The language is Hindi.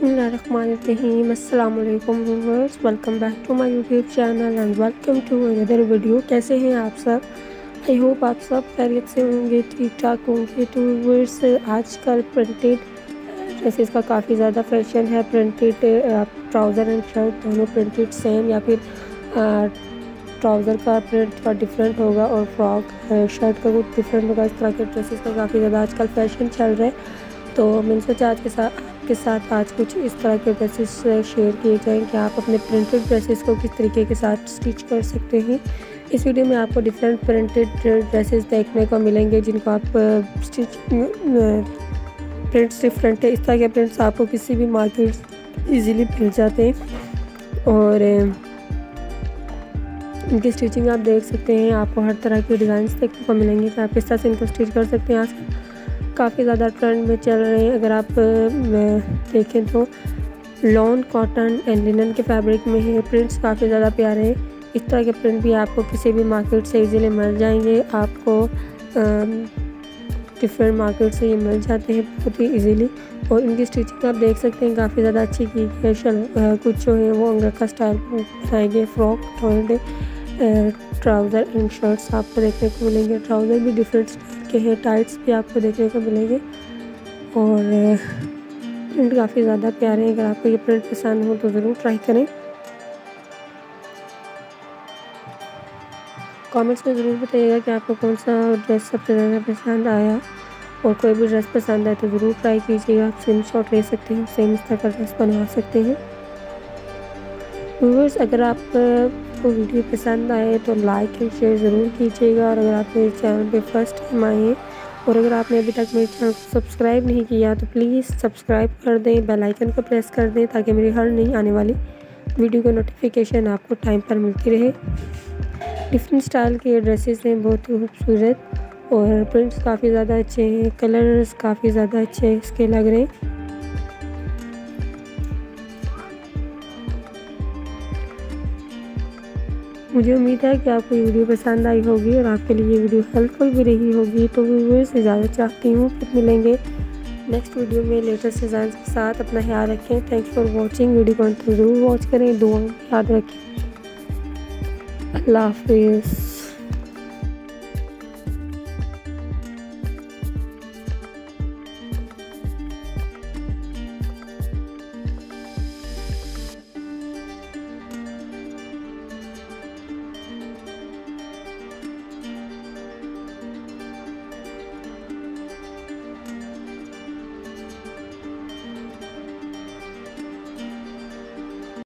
अस्सलाम वालेकुम back to my YouTube channel and welcome to another video कैसे हैं आप सब? आई होप आप सब खैरियत से होंगे ठीक ठाक होंगे. तो व्यूअर्स आजकल प्रिंटेड ड्रेसेस का काफ़ी ज़्यादा फ़ैशन है प्रिंटेड ट्राउज़र एंड शर्ट दोनों प्रिंटेड सेम या फिर ट्राउज़र का प्रिंट का डिफरेंट होगा और फ्रॉक शर्ट का कुछ डिफरेंट होगा. इस तरह के ड्रेसेस का काफ़ी ज़्यादा आजकल फ़ैशन चल रहा है. तो मैंने सोचा आज के साथ आपके साथ आज कुछ इस तरह के ड्रेसेस शेयर किए जाएँ कि आप अपने प्रिंटेड ड्रेसेस को किस तरीके के साथ स्टिच कर सकते हैं। इस वीडियो में आपको डिफरेंट प्रिंटेड ड्रेसेस देखने को मिलेंगे जिनको आप स्टिच प्रिंट्स डिफरेंट है इस तरह के प्रिंट्स आपको किसी भी मार्केट इजीली मिल जाते हैं। और इनकी स्टिचिंग आप देख सकते हैं, आपको हर तरह के डिज़ाइन देखने को मिलेंगे कि आप किस तरह से इनको स्टिच कर सकते हैं। आज काफ़ी ज़्यादा ट्रेंड में चल रहे हैं। अगर आप देखें तो लॉन कॉटन एंड लिनन के फैब्रिक में है। प्रिंट्स काफ़ी ज़्यादा प्यारे हैं। इस तरह के प्रिंट भी आपको किसी भी मार्केट से इजीली मिल जाएँगे। आपको डिफरेंट मार्केट से ये मिल जाते हैं बहुत ही इजीली और इनकी स्टिचिंग आप देख सकते हैं, काफ़ी ज़्यादा अच्छी की है। कुछ जो है वो अंगर का स्टाइल बनाएँगे। फ्रॉक थोड़े ट्राउज़र एंड शर्ट्स आपको देखने को मिलेंगे। ट्राउज़र भी डिफरेंट के हैं टाइट्स भी आपको देखने को मिलेंगे। और प्रिंट काफ़ी ज़्यादा प्यारे हैं। अगर आपको ये प्रिंट पसंद हो तो ज़रूर ट्राई करें। कमेंट्स में ज़रूर बताइएगा कि आपको कौन सा ड्रेस सबसे ज़्यादा पसंद आया। और कोई भी ड्रेस पसंद आए तो ज़रूर ट्राई कीजिएगा। आप स्क्रीन शॉट ले सकते हैं सेम इस तरह का ड्रेस बनवा सकते हैं। व्यूवर्स, अगर आपको वीडियो पसंद आए तो लाइक एंड शेयर ज़रूर कीजिएगा। और अगर आप मेरे चैनल पे फ़र्स्ट टाइम आए और अगर आपने अभी तक मेरे चैनल को सब्सक्राइब नहीं किया तो प्लीज़ सब्सक्राइब कर दें, बेल आइकन को प्रेस कर दें ताकि मेरी हर नई आने वाली वीडियो का नोटिफिकेशन आपको टाइम पर मिलती रहे। डिफरेंट स्टाइल के ड्रेसेस हैं, बहुत खूबसूरत और प्रिंट्स काफ़ी ज़्यादा अच्छे हैं, कलर्स काफ़ी ज़्यादा अच्छे इसके लग रहे हैं। मुझे उम्मीद है कि आपको ये वीडियो पसंद आई होगी और आपके लिए ये वीडियो हेल्पफुल भी रही होगी। तो वीडियो से ज़्यादा चाहती हूँ फिर मिलेंगे नेक्स्ट वीडियो में लेटेस्ट डिज़ाइन के साथ। अपना ख्याल रखें। थैंक्स फॉर वॉचिंग वीडियो को ज़रूर वॉच करें। दुआ याद रखें। अल्लाह हाफिज़।